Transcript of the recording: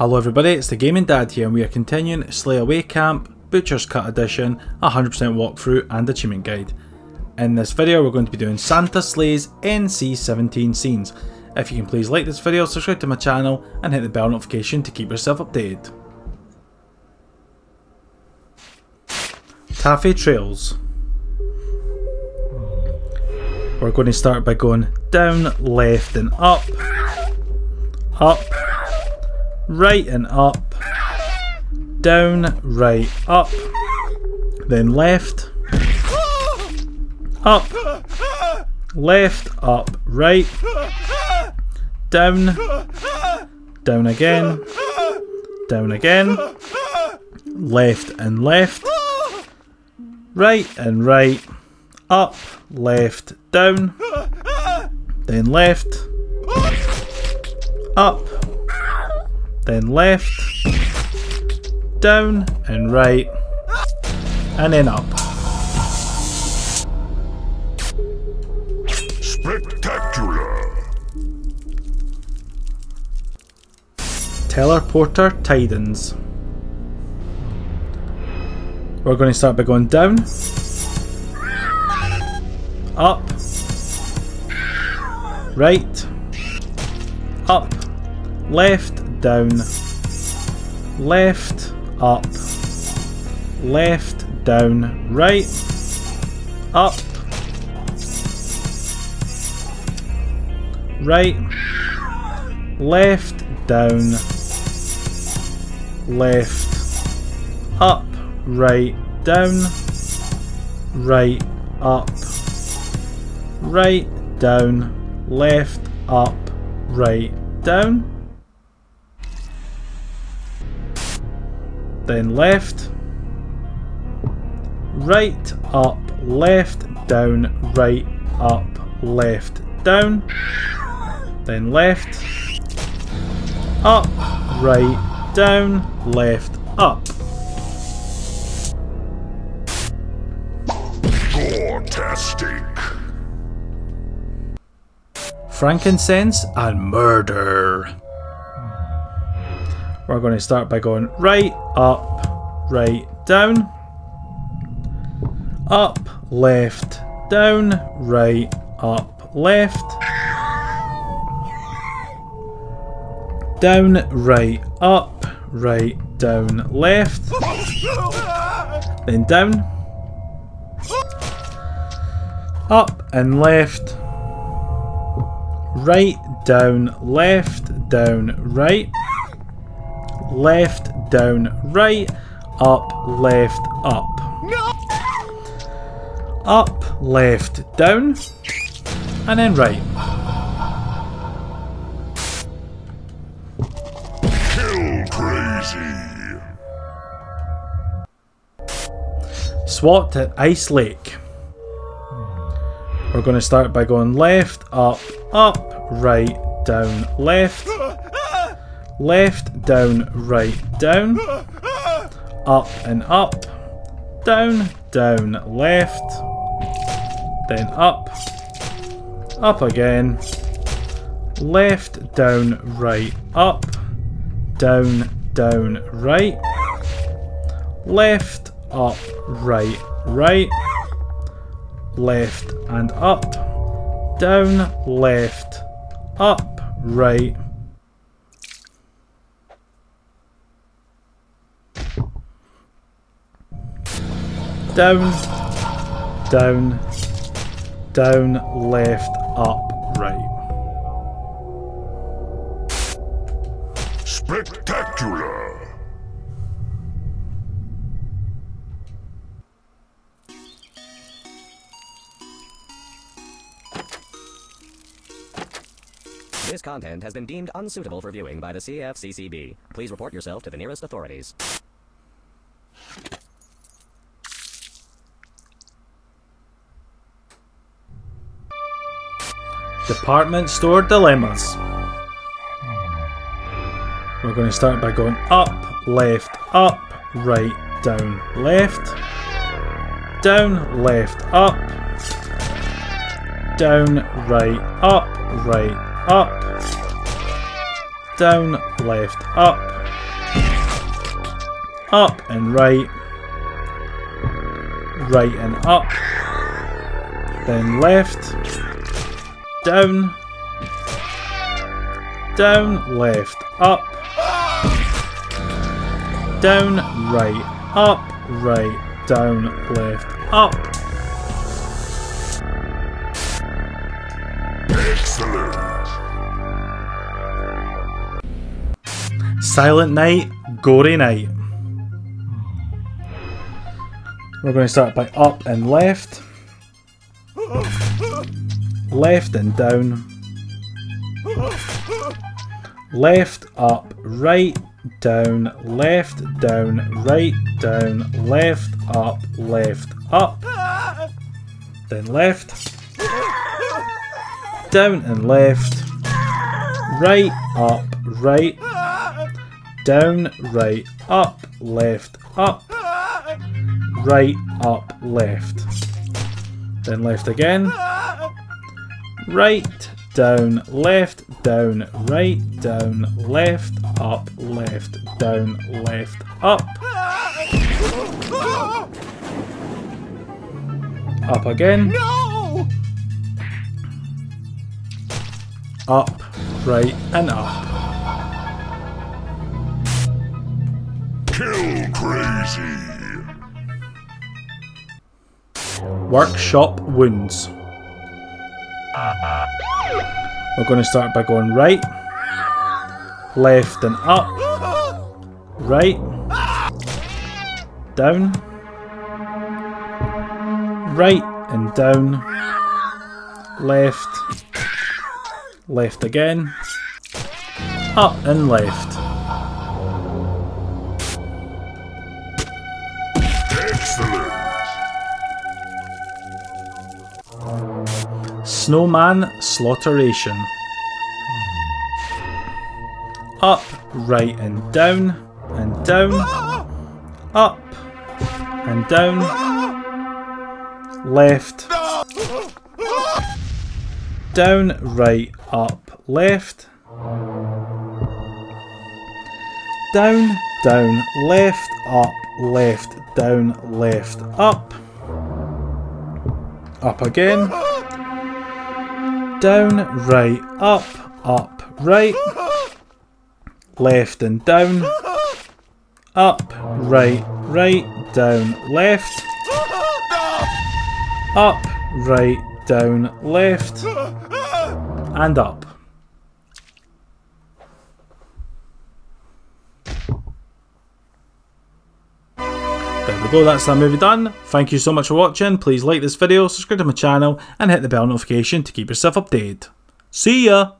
Hello everybody, it's the Gaming Dad here and we are continuing Slayaway Camp, Butcher's Cut Edition, 100% walkthrough and achievement guide. In this video we're going to be doing Santa's Slay NC17 scenes. If you can please like this video, subscribe to my channel and hit the bell notification to keep yourself updated. Taffy Trails. We're going to start by going down, left and up, up, right and up, down, right, up, then left, up, left, up, right, down, down again, down again, left and left, right and right, up, left, down, then left, up, then left, down and right, and then up. Spectacular! Teleporter Tidings. We're going to start by going down, up, right, up, left, down, left, up, left, down, right, up, right, left, down, left, up, right, down, right, up, right, down, left, up, right, down. Then left, right, up, left, down, right, up, left, down. Then left, up, right, down, left, up. Gortastic! frankincense and murder. We're going to start by going right, up, right, down, up, left, down, right, up, left, down, right, up, right, down, left, then down, up and left, right, down, left, down, right, left, down, right, up, left, up. Up, left, down, and then right. Kill crazy! SWAT at Ice Lake. We're going to start by going left, up, up, right, down, left, left, down, right, down, up and up, down, down, left, then up, up again, left, down, right, up, down, down, right, left, up, right, right, left and up, down, left, up, right. Down, down, down, left, up, right. Spectacular! This content has been deemed unsuitable for viewing by the CFCCB. Please report yourself to the nearest authorities. Department store dilemmas. We're going to start by going up, left, up, right, down, left, down, left, up, down, right, up, right, up, down, left, up, up and right, right and up, then left, down, down, left, up, down, right, up, right, down, left, up. Excellent. Silent Night, Gory Night. We're going to start by up and left, left and down, left, up, right, down, left, down, right, down, left, up, left, up, then left, down and left, right, up, right, down, right, up, left, up, right, up, left. Then left again. Right, down, left, down, right, down, left, up, left, down, left, up. Up again. No! Up, right, and up. Kill crazy. Workshop wounds. We're going to start by going right, left and up, right, down, right and down, left, left again, up and left. Snowman Slaughteration. Up, right and down, and down, up, and down, left, down, right, up, left, down, down, left, up, left, down, left, up, up again, down, right, up, up, right, left and down, up, right, right, down, left, up, right, down, left, and up. There we go, that's that movie done. Thank you so much for watching. Please like this video, subscribe to my channel, and hit the bell notification to keep yourself updated. See ya!